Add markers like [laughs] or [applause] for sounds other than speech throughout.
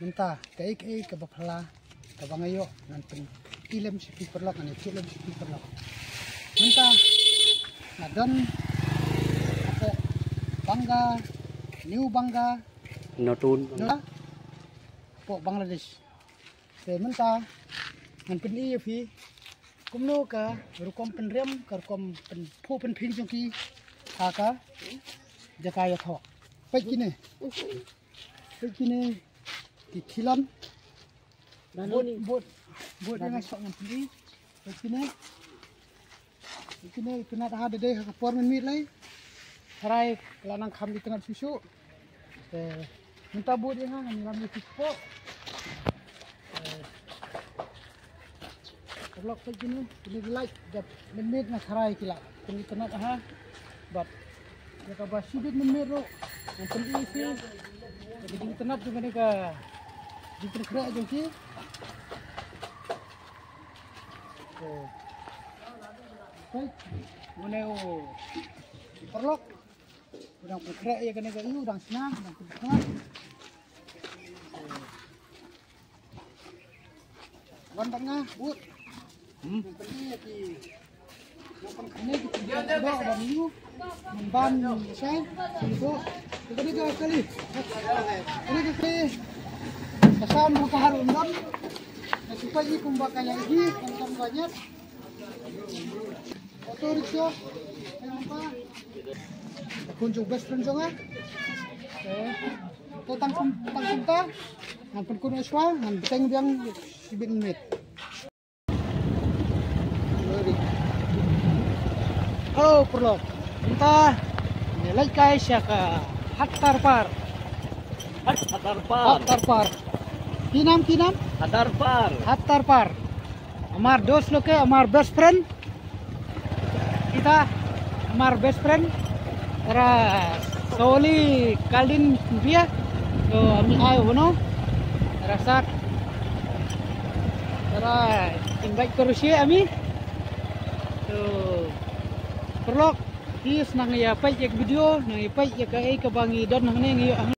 minta kai kai ke bapala ke bangayo nan pen ilem si perlok ani ilem si perlok. Minta nadon apa bangga new bangga. Notun. na po Bangladesh. Te minta nan pen i fi kumno ka rukom pen rem ka rukom pen pu pen ping jong ki ha ka jakaya tho. Pai kine pai kine ki khilan bot bot bot dengan sok nan pen i pai kine pai kine kena dah ada deh ka por men mit lai harai lanang kham di tengah susu minta bot dia ha ni ram ni po Kalau kau jenuh, ini like jap menit nak harai kila. Kena ha, but ya kau sudut menit ro. Yang penting isi, jadi di tenat juga ni ka. Di terkera je ki. Oh. Baik, mana o? Perlok. Udang terkera ya kena ka iu, udang senang, udang terkera. Wan tengah, but. Hmm. Ini kita ada ada minggu memban saya itu dia kali ini kita kesan buka harum dan supaya ini pembakan yang ini konten banyak oto riksha yang apa kunjung best friend jangan eh tentang tentang cinta dan perkuno iswa dan beteng biang sibit menit Oh, perlu. Entah. Nilai kai siapa? Hatar par. Hatar par. Hatar par. Tinam-tinam, hatarpar, hatarpar, Amar Dosloke, Amar Best Friend, kita Amar Best Friend, tara Soli, Kalin, Nubia, tara Amin, Ayo Uno, tara Sak, tara Tinggai Kerosi, Amin, tara Kurok, Tis, nangayapay, cek video, nangayapay, Yeg aikabangi, Don, nangayangayo, angayong. Iya-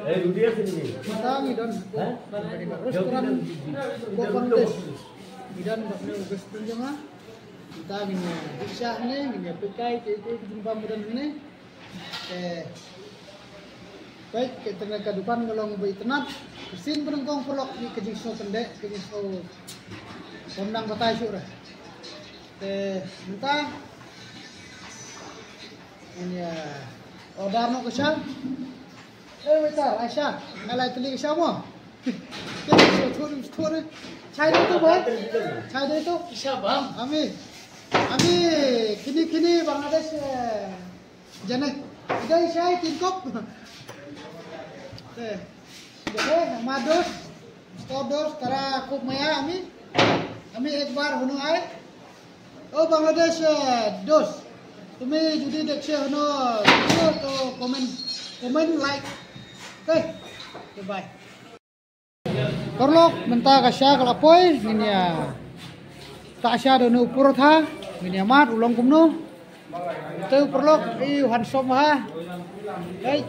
Eh, sini. matangi ugas tunjang kita gini bisa gini pekai ke jumpa mudan eh baik ke tengah kadupan ngelong bayi tenat kesin penengkong perlok ni kejing so pendek kejing so kondang batai syurah Eh, entah. Ini ya. Order mau ke Hey, what's up? Aisha, I like to leave Shamo. ছাই দে আমি আমি খিনি খিনি বাংলাদেশ জানে এটাই সাই দোষ দোষ তারা খুব মায়া আমি আমি একবার হনু আয় ও বাংলাদেশ দোষ তুমি যদি দেখছে হনো তো comment comment like Korlok Goodbye. Torlok menta kasya kalapoy ta tasya do nu purut ha? Ninya mat ulong kumno te perlok i eh, hansom ha? Hey.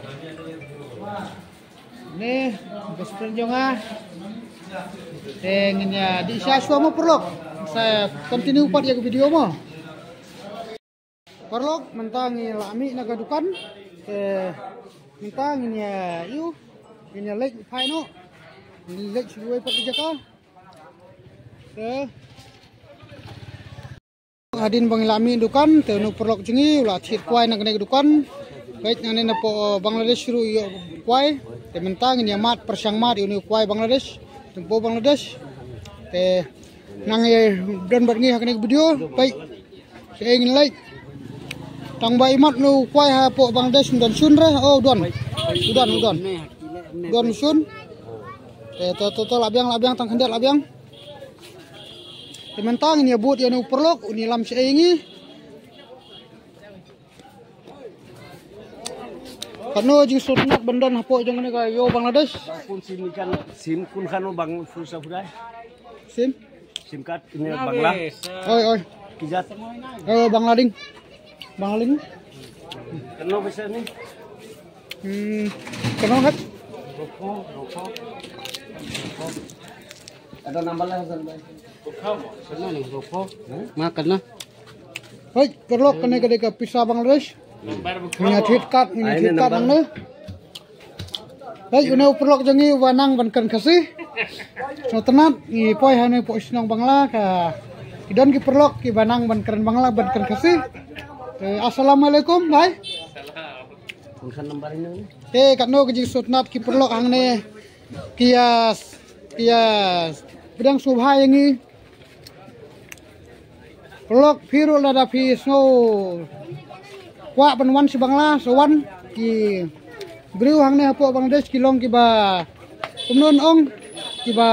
Ni bos penjonga tenginnya di saya suama perlok saya continue pat ya ke video mo perlok mentang lami na gadukan eh mentang ini ya. Yu ini lek pai no. Lek suwe pak jaka. Ke hadin bang lami dukan te no perlok jengi ulah thit kwai naga naga dukan. Baik nane na po Bangladesh ru yo kwai te mentang ini mat persang mat ini kwai Bangladesh. Tempo Bangladesh. Te nang ye don barngi hakne video. Baik saya ingin like tang bai mat nu kwai ha po Bangladesh dan sun re. Oh don. Udan udan don sun. Eh to to to labiang labiang tang hendak labiang. Tementang ini buat yang perlok ini lam seingi Kano jing sunat bendan hapo jang ni yo Bangladesh Kun sim ikan sim kun kano bang fursa furai. sim? Sim card ini bangla. oi oi. Kijat. oh Banglading Hmm, kenapa. Makan lah. Hei. Ini tweet card, ini Ah, ini tweet card nambah. nang ne. Hei, ini perlok jangi wanang bankan kasih. So tenat, poi po isnong Bangla ka. Idon ki perlok ki banang bankan Bangla bankan kasih. Eh, Assalamualaikum, bhai. Ini. Eh. Kias, kias. Subha yang ni. Perlok piru lada penwan si Bangla sawan ki beriu hang ne hapo Bangladesh ki long ki ba kumnon ong ki ba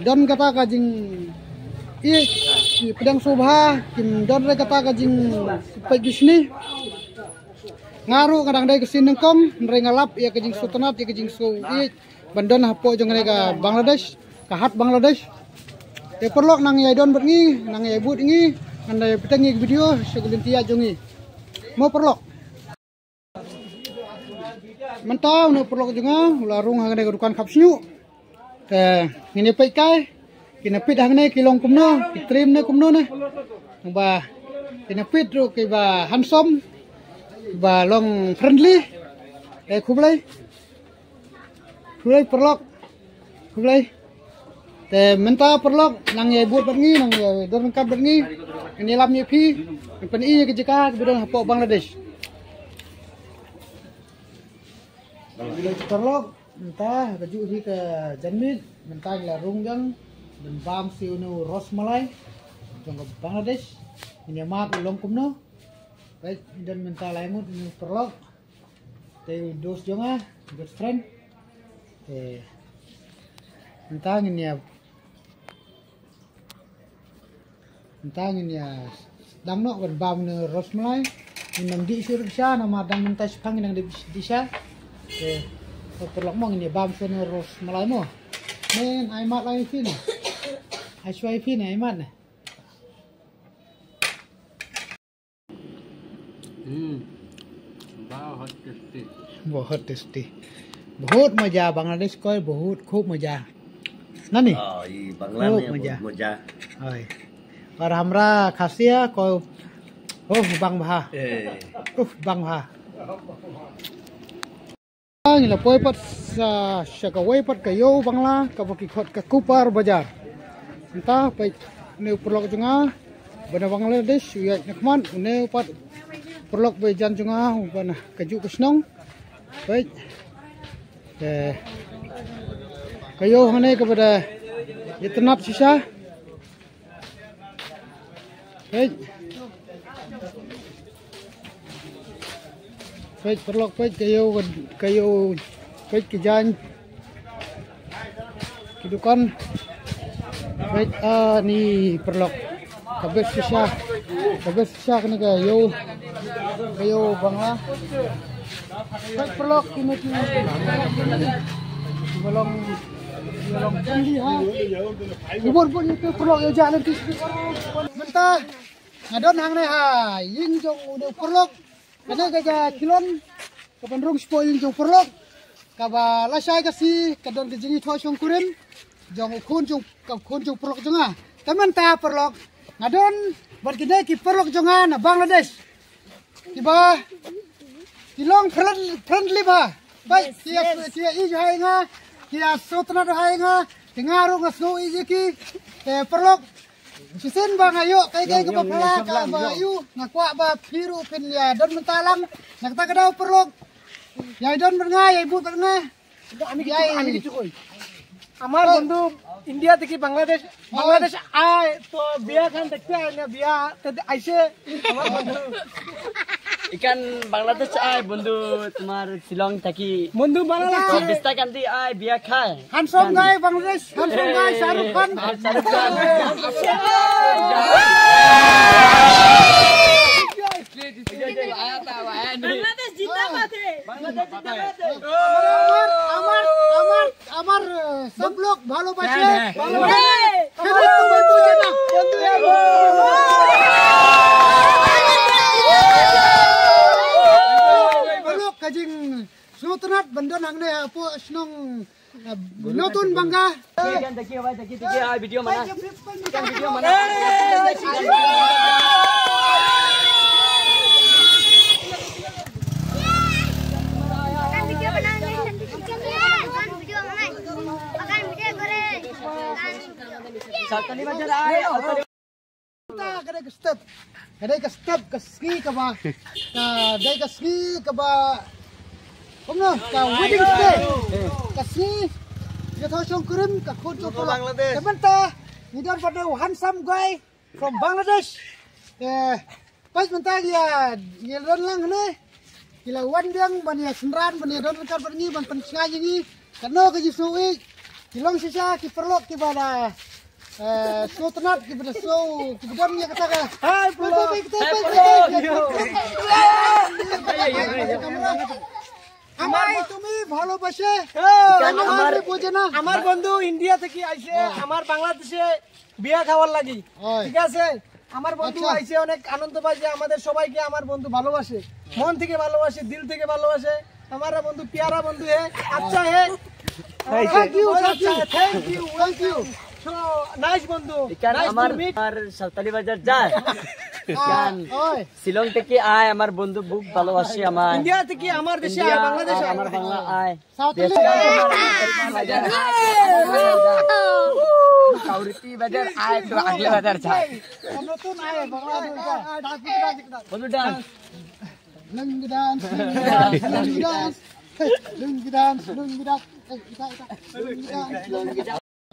don kata ka jing i ki pedang subha kim don re kata ka jing pai bisni ngaru kadang dai kesin nengkong nre ngalap ya kejing sultanat ya kejing su i bandon hapo jong ne ka Bangladesh ka hat Bangladesh. E perlok nang yai don bengi nang yai but ngi nang petangi video segulin tia jongi mau perlok mentau no perlok jonga larung hang ne dukan kap snyu ke ngine pai kai kina pit hang ne kilong kumno kitrim ne kumno ne ba kina pit ru ke ba hansom ba long friendly. Eh kublai. Kublai perlok. Kublai. Te menta perlok nang ye buat bengi nang ye don kap bengi ini lam ye pi pen i ke jika bidon hapo Bangladesh. Bila perlok entah kaju hi ke janmit mentah la rungjang dan bam si unu rosmalai ke Bangladesh ini mak ulong kumno baik dan mentah laimut ini perlok. Te dos jonga good friend. Te mentah ini ya. Mentah ini ya dang no kan bam ne rosmalai nang di sur sha nama dang mentah sepang nang di te ko perlok mong ini bam ne rosmalai mo men ai mat lai phi ne ai shwai phi ne ai mat ne Hmm. Wow, hot tasty. बहुत टेस्टी बहुत मजा बांग्लादेश को बहुत खूब मजा ना नी Oh, i Bangla Oh, ni. meja. Meja. Oi. और हमरा खासिया को ओह bang भा Eh. उफ bang भा Ang la poi pat sa sa ka wei pat ka yo bangla ka baki khot ka kupar bazar. Entah pai ne perlok junga bana Bangladesh ya nakman ne pat perlok bai jan junga bana kaju kusnong. Baik. Eh kayo hane kepada itnat sisa. Baik. Baik perlok baik kayo kayo baik kijan. Kidukan. Baik ah ni perlok. Kabes sisa. Kabes sisa kena kayo. Kayo bangla. Baik perlok kini kini. Belum belum tinggi ha. Ibon pun itu perlok yo jalan sini. Mentah. Ngadon hang ne ha. Ying jong udah perlok. Kana gaga kilon. Kapan rong spoil jong perlok. Kaba lasai kasi kadon ke jingi thoi song kurim jong ukun jong kun jong jonga. Teman ta prok ngadon buat kita ki perlok jonga na Bangladesh. Tiba tilong friendly ba. Baik ki kia i jai nga kia sotna hai nga tingaro nga snow i ki. Eh, perlok Sisin ba ngayo kay kay ka papala ka ba yu nakwa ba piru pin ya don mentalang nakta ka daw perlok. Ya don bernga ya ibu bernga Ami ya ami kita, আমার বন্ধু ইন্ডিয়া থেকে বাংলাদেশ বাংলাদেশ আয় তো বিয়া খান দেখতে আয় না বিয়া তো আইসে আমার বন্ধু Ikan Bangladesh ay bundu tumar silong taki. বন্ধু বানালা So bista kanti ay biya khai. handsome guy bangladesh handsome guy shahrukh khan Bangladesh জিন্দাবাদ হে আমার আমার আমার আমার সব লোক ভালোবাসে এই! ফেভারিট তো বন্ধু যেটা বন্ধু perlu kajing Sultanat bandon hangne po snong notun bangga. Video. Sautali Bajar आए Sautali Kita kadai ke step. Kadai ke step ke ski ke ba. Ka dai ba. Ka. Ya. Ni guy from Bangladesh. Eh, pas menta ya ni don lang ne. Kila wan biang ban ya senran ban ya don kan ban ni ban pen sengaja ni. Kano ke jisu ik. Kilong sisa ki perlok so kata. Hai. আমায় তুমি ভালোবাসে আমার বোঝে না আমার বন্ধু ইন্ডিয়া থেকে আইছে আমার বাংলাদেশে বিয়া খাওয়ার লাগি ঠিক আছে আমার বন্ধু। আইছে অনেক আনন্দ পাই যে আমাদের সবাইকে আমার বন্ধু ভালোবাসে মন থেকে ভালোবাসে দিল থেকে ভালোবাসে আমার বন্ধু প্যারা বন্ধু হে আচ্ছা হে thank you thank you thank you thank you so nice বন্ধু ikan নাইস আমার টু মিট আমার সাঁওতালি বাজার যায় ikan ওই শিলং থেকে আয় আমার বন্ধু খুব ভালোবাসে আমার ইন্ডিয়া থেকে আমার দেশে ইন্ডিয়া আর বাংলাদেশে আর আমার বাংলা আয় সাউথলি কাউরিতি বাজার আয় তো আগলে বাজার যায় নতুন আয় বাংলাদেশ বন্ধু dance lungi dance lungi dance lungi dance lungi dance kita kita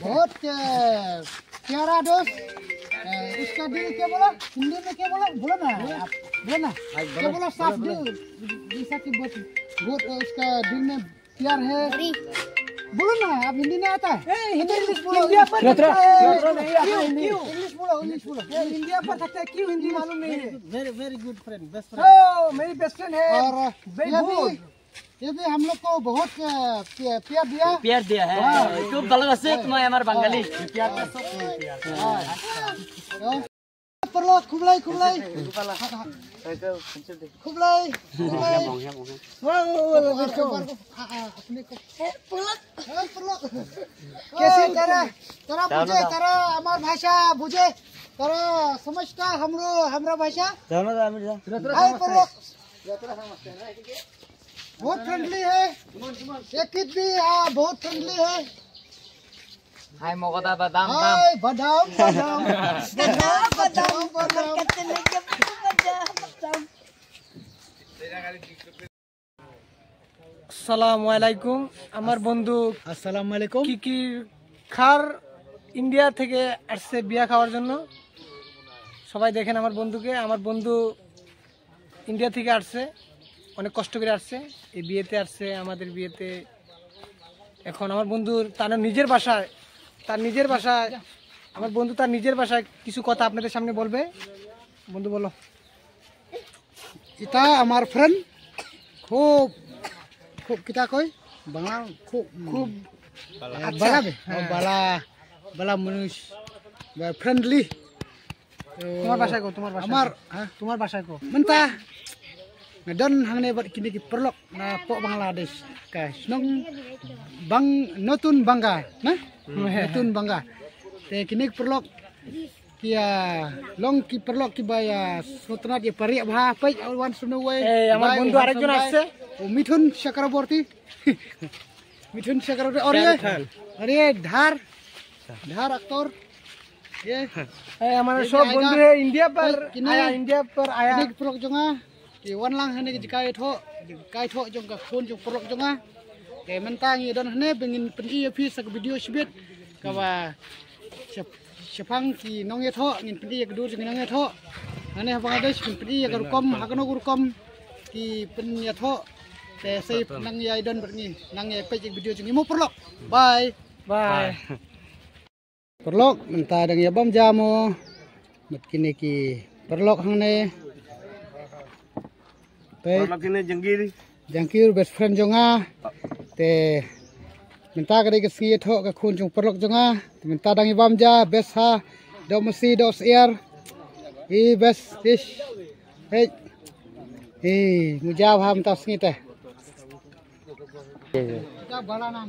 बहुत प्यारा दोस्त। उसका दिल क्या बोला? हिंदी में क्या बोला? बोलो ना। आप बोलो ना। क्या बोला साफ़ दिल। जैसा कि बहुत बहुत उसका दिल में प्यार है। बोलो ना। आप हिंदी नहीं आता? है हिंदी इंग्लिश बोलो। इंडिया पर क्यों? इंग्लिश बोलो इंग्लिश बोलो। इंडिया पर सकते हैं। क्यों हिंदी मालूम नहीं है? Very very good friend best ओ मेरी बेस्ट फ्रेंड है। और ये भी good. ये भी हम लोग को बहुत अ, प्या- प्यार दिया প্যার দিয়া হ্যাঁ খুব ভালোবাসে তোমায় আমার বাঙালি perlu kublai kublai kublai kublai wow अपने को perlu कैसे तारा तारा बुझे तारा हमार भाषा बुझे तारा समझता हमरो हमरा भाषा हाय perlu बहुत फ्रेंडली है एक किड भी हाँ बहुत फ्रेंडली है হাই মগদা বাদাম हाय बादाम बादाम [laughs] बादाम बादाम बादाम আসসালামু আলাইকুম আমার বন্ধু अस्सलाम वालेकुम কি কি খার ইন্ডিয়া থেকে আসছে বিয়া খাওয়ার জন্য সবাই দেখেন আমার বন্ধুকে আমার বন্ধু ইন্ডিয়া থেকে আসছে অনেক কষ্ট করে আসছে। এই বিয়েতে আসছে আমাদের বিয়েতে। এখন আমার বন্ধুর তার নিজের ভাষায় তার নিজের ভাষায় আমার বন্ধু তার নিজের ভাষায় কিছু কথা আপনাদের সামনে বলবে। বন্ধু বলো। এটা আমার ফ্রেন্ড খুব খুব kita কই bangla খুব খুব be Oh, bala bala মানুষ friendly তোমার ভাষায় কো তোমার ভাষায় আমার কো। তোমার ভাষায় কো। menta ngadon hang dapat kini ki perlok na po Bangladesh ka nong bang notun bangga na? Hmm. [laughs] Notun bangga. Te kini perlok kia long ki perlok ki baya sotanat ye pari abha pai awan sunu wai. Eh amar bundu arekjon asse o mithun chakraborty [laughs] mithun chakraborty ore ore dhar. Dhar aktor. ये हमारे bondu बंधु है india par india par aya nik perlok jonga. จีวันลังฮันนี่จีไก่โถจีไก่โถจงกับคนจงปลอกจงอะแกมันตั้งยี่ดอนฮันนี่เป็นเงินป็นอีพีสักวิดีโอชีวิตก็ว่าเฉพังกี่น้องเยโอเงินเป็นอีกดูจงน้องเยโถอันนี้ฟังได้เป็นเป็นอีกรุกมหากนกรุกมที่เป็นเยโอแต่ใส่นางยายดอนแบบนี้นางยายไปจีวิดีโอจงนี้มุปลอกบายบาย perlok ดาดังเ dengan bom jamu metkini ki perlok hang ne pe Kalau kini best friend jonga. Te minta ka ke ski tho ka khun jong perlok jonga. Te minta best ha. Do mesti dos air i best fish. Hey hey muja bham ta te. Ka bala nam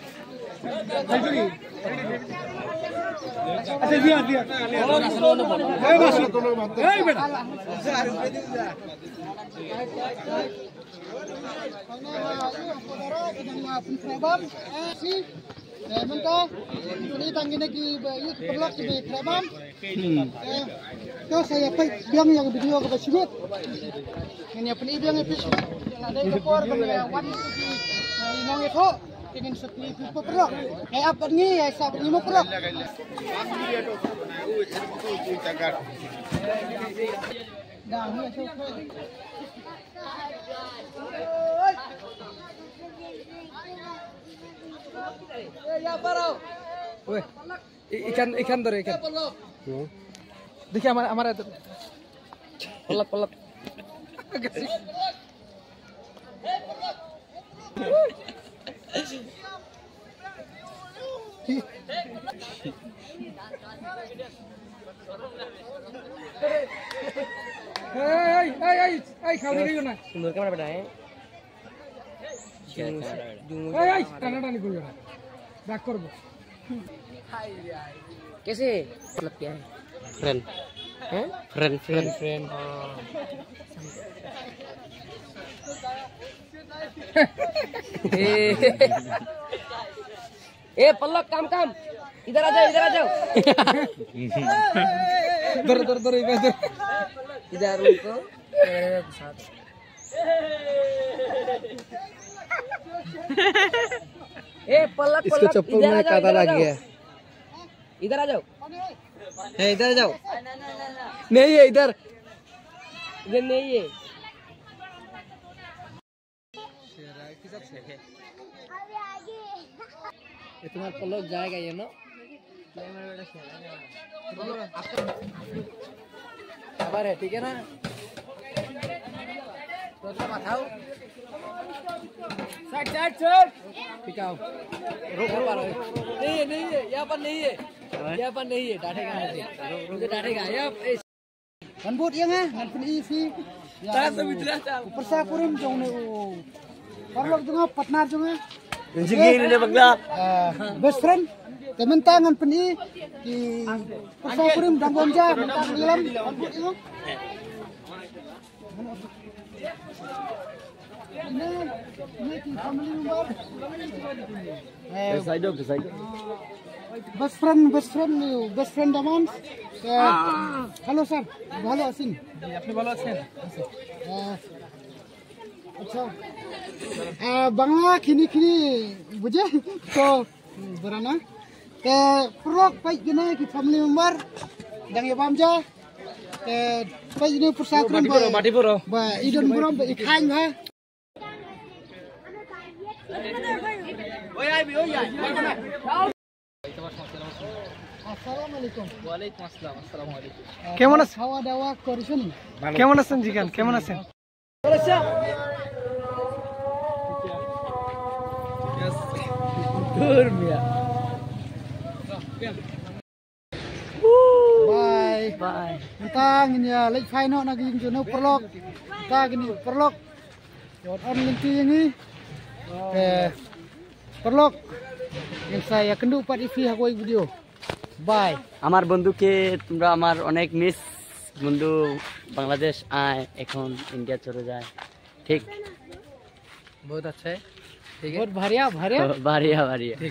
gari salah. Mana hey? Salah lagi. Kalau kalau dah ni apa mentah kita ni. Kawan kini kita kalau kalau ini tanggi lagi yuk perlak di krabam. Kau saya yang? Ada wan itu inong itu ingin sepi itu perlu kayak apa nih ya saya ini mau perlu ikan ikan dari ikan देखिए हमारे हमारे पलक पलक सुंदर कैमरा बेटा है। कैसे? मतलब क्या है? फ्रेंड फ्रेंड फ्रेंड फ्रेंड [laughs] ए पल्लक काम काम। इधर आ जाओ इधर आ जाओ। [laughs] इधर इधर इधर इधर इधर। उनको साथ ए पल्लक इसको चप्पल में काटा लग गया इधर आ जाओ। है इधर आ जाओ। नहीं है इधर। इधर नहीं है। इतना पलक जाएगा ये ना। खबर है ठीक है ना? तो पिकाओ रोक रोक नहीं है नहीं है यहाँ पर नहीं है। हाँ। यहाँ पर नहीं है डांटेगा मुझे यहाँ मनबूट यंग है मनपुर ईसी ऊपर से कुरम जाऊँ Perlok jong partner jong. Jenggir ni bangla. Best friend. Temen tangan pen i di persa kurim dang bonja mentang dalam kan buat yang. Ini ini ki family member. Eh, Side up, side up. best friend best friend you best friend daman hello sir ভালো আছেন আপনি ভালো আছেন আহ, আচ্ছা আহ, বাংলা খিনি খিনি বুঝে তো berana ke prok pai gina ki family member dang ya bamja ke pai ini persakran ba মাটি পড়ো ba idon buram ba ikhang ha আসসালামু আলাইকুম কেমন আছেন খাওয়া দাওয়া করেছেন কেমন আছেন জিগান কেমন আছেন Bye. Bye Entang ini ya, lek fai no nagi yung jono perlok. Entang ini perlok. Yon on linti ini. Eh, perlok. Yang saya kendu pat ifi hakoi video. Bye. আমার বন্ধুকে তোমরা আমার অনেক মিস বন্ধু বাংলাদেশ আয় এখন ইন্ডিয়া চলে যায় ঠিক বহুত আচ্ছা और बढ़िया बढ़िया। बढ़िया भरिया